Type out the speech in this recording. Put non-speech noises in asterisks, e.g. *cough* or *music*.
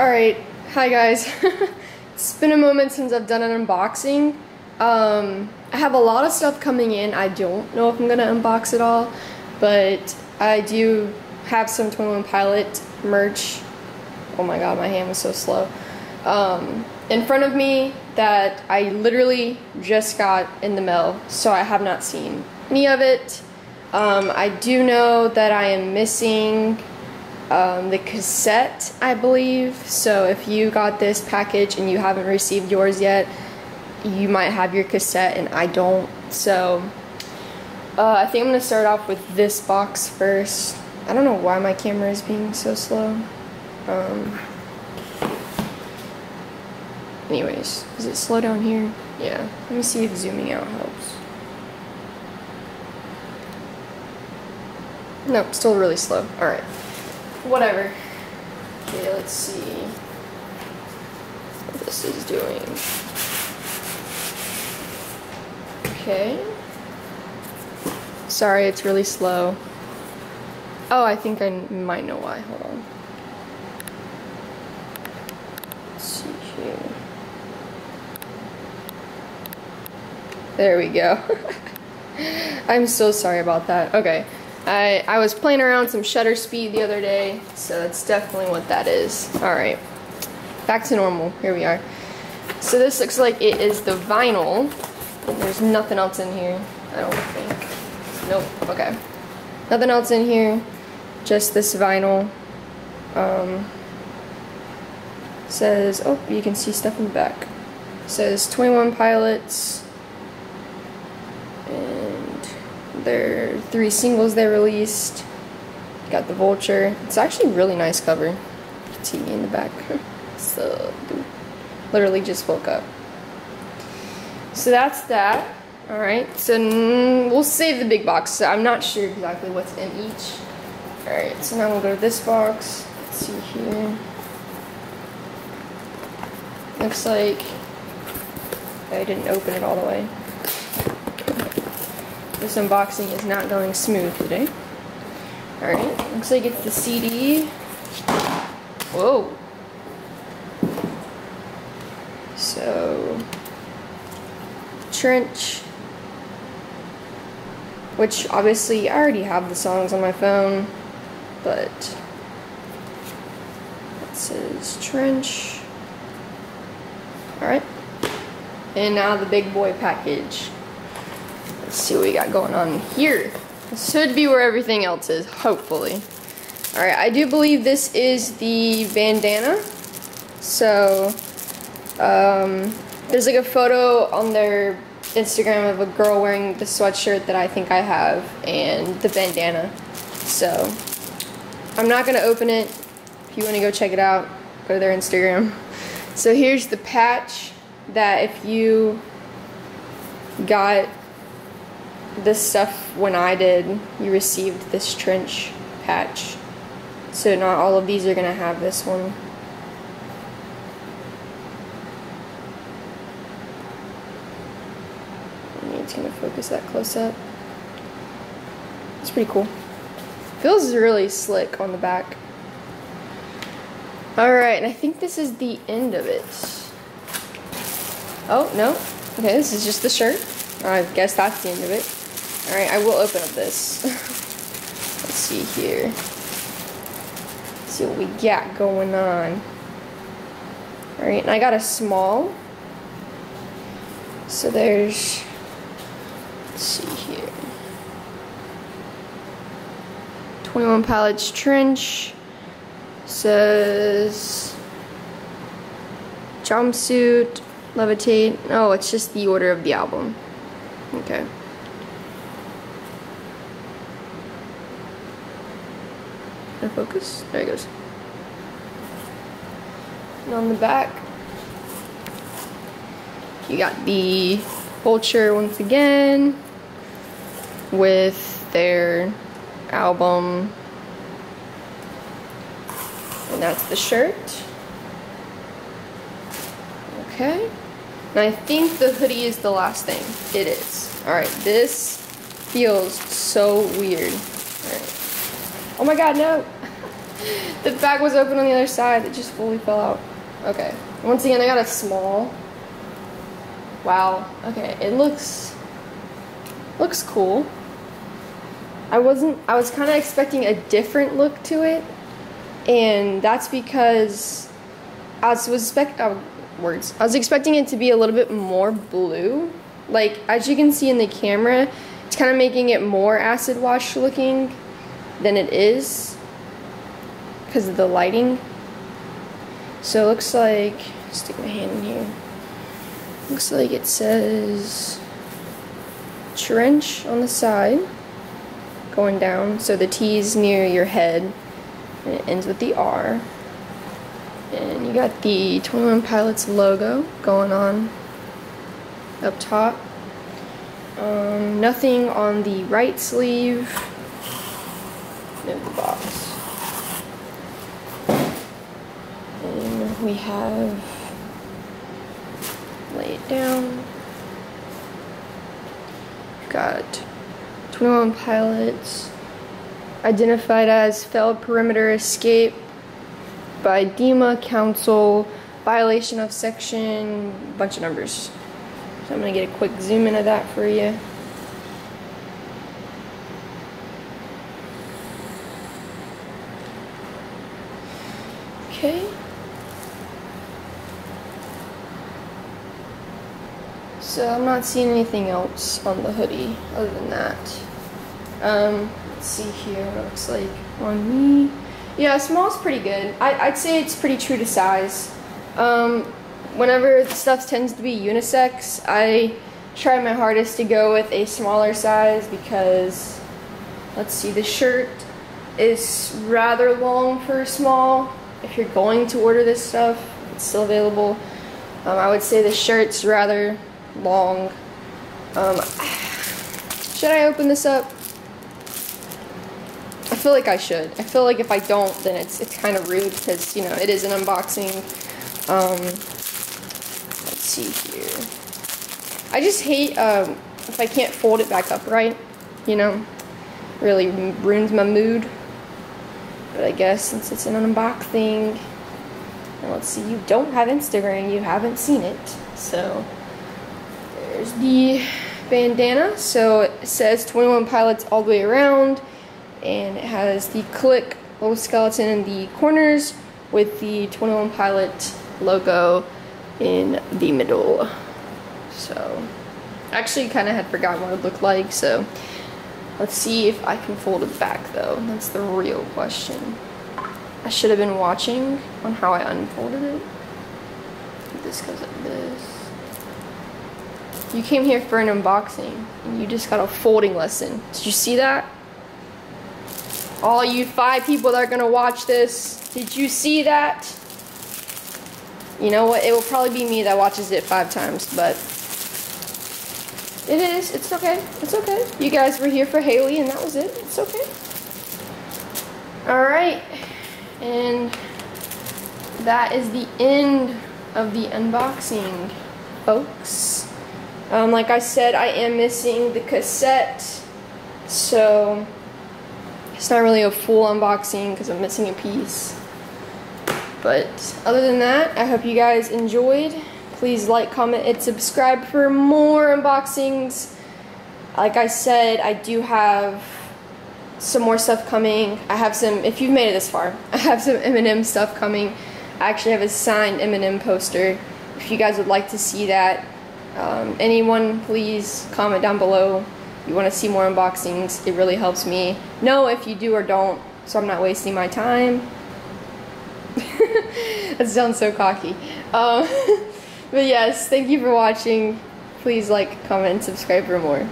Alright, hi guys. *laughs* it's been a moment since I've done an unboxing. Um, I have a lot of stuff coming in. I don't know if I'm gonna unbox it all, but I do have some 21 Pilot merch. Oh my god, my hand was so slow. Um, in front of me that I literally just got in the mail, so I have not seen any of it. Um, I do know that I am missing um, the cassette, I believe. So if you got this package and you haven't received yours yet, you might have your cassette and I don't. So uh, I think I'm gonna start off with this box first. I don't know why my camera is being so slow. Um, anyways, is it slow down here? Yeah. Let me see if zooming out helps. Nope, still really slow. Alright whatever. Okay, let's see what this is doing. Okay. Sorry, it's really slow. Oh, I think I might know why. Hold on. Let's see here. There we go. *laughs* I'm so sorry about that. Okay. I, I was playing around some shutter speed the other day, so that's definitely what that is. Alright, back to normal. Here we are. So this looks like it is the vinyl. There's nothing else in here, I don't think. Nope, okay. Nothing else in here, just this vinyl. Um, says, oh, you can see stuff in the back. Says 21 Pilots, their three singles they released. Got the Vulture. It's actually a really nice cover. Me in the back. *laughs* so, literally just woke up. So that's that. Alright, so we'll save the big box. So I'm not sure exactly what's in each. Alright, so now we'll go to this box. Let's see here. Looks like I didn't open it all the way. This unboxing is not going smooth today. Alright, looks like it's the CD. Whoa. So, Trench. Which, obviously, I already have the songs on my phone, but it says Trench. Alright. And now the big boy package. Let's see what we got going on here. This should be where everything else is, hopefully. Alright, I do believe this is the bandana. So, um, there's like a photo on their Instagram of a girl wearing the sweatshirt that I think I have and the bandana. So, I'm not going to open it. If you want to go check it out, go to their Instagram. *laughs* So here's the patch that if you got this stuff when I did, you received this trench patch. So not all of these are going to have this one. It's going to focus that close up. It's pretty cool. Feels really slick on the back. Alright, and I think this is the end of it. Oh, no. Okay, this is just the shirt. I guess that's the end of it. Alright, I will open up this. *laughs* Let's see here. Let's see what we got going on. Alright, and I got a small. So there's, let's see here. 21 Pilots Trench. Says jumpsuit, levitate. Oh, it's just the order of the album. Okay. Focus? There it goes. And on the back, you got the Vulture once again with their album. And that's the shirt. Okay. And I think the hoodie is the last thing. It is. Alright, this feels so weird. Alright. Oh my god, no! *laughs* the bag was open on the other side. It just fully fell out. Okay. Once again, I got a small. Wow. Okay. It looks looks cool. I wasn't. I was kind of expecting a different look to it, and that's because I was, expect uh, words. I was expecting it to be a little bit more blue. Like as you can see in the camera, it's kind of making it more acid wash looking than it is because of the lighting. So it looks like, stick my hand in here. Looks like it says trench on the side going down. So the T is near your head and it ends with the R. And you got the 21 Pilots logo going on up top. Um, nothing on the right sleeve in the box. And we have lay it down. Got 21 pilots identified as failed perimeter escape by DEMA Council, violation of section, bunch of numbers. So I'm gonna get a quick zoom in of that for you. Okay. So I'm not seeing anything else on the hoodie other than that. Um, let's see here what it looks like on me. Yeah, small's pretty good. I, would say it's pretty true to size. Um, whenever the stuff tends to be unisex, I try my hardest to go with a smaller size because, let's see, the shirt is rather long for small. If you're going to order this stuff, it's still available. Um, I would say the shirt's rather long. Um, should I open this up? I feel like I should. I feel like if I don't, then it's it's kind of rude because you know it is an unboxing. Um, let's see here. I just hate um, if I can't fold it back up right. You know, really ruins my mood. But I guess since it's an unboxing, and let's see, you don't have Instagram, you haven't seen it. So there's the bandana. So it says 21 Pilots all the way around and it has the click little skeleton in the corners with the 21 Pilot logo in the middle. So, actually kind of had forgotten what it looked like, so let's see if I can fold it back though. That's the real question. I should have been watching on how I unfolded it. This goes like this. You came here for an unboxing, and you just got a folding lesson. Did you see that? All you five people that are gonna watch this, did you see that? You know what? It will probably be me that watches it five times, but it is. It's okay. It's okay. You guys were here for Haley, and that was it. It's okay. All right, and that is the end of the unboxing, folks. Um, like I said, I am missing the cassette, so it's not really a full unboxing because I'm missing a piece. But other than that, I hope you guys enjoyed. Please like, comment, and subscribe for more unboxings. Like I said, I do have some more stuff coming. I have some, if you've made it this far, *laughs* I have some Eminem stuff coming. I actually have a signed Eminem poster. If you guys would like to see that, um, anyone please comment down below you want to see more unboxings, it really helps me know if you do or don't, so I'm not wasting my time. *laughs* that sounds so cocky. Um, *laughs* but yes, thank you for watching. Please like, comment, subscribe for more.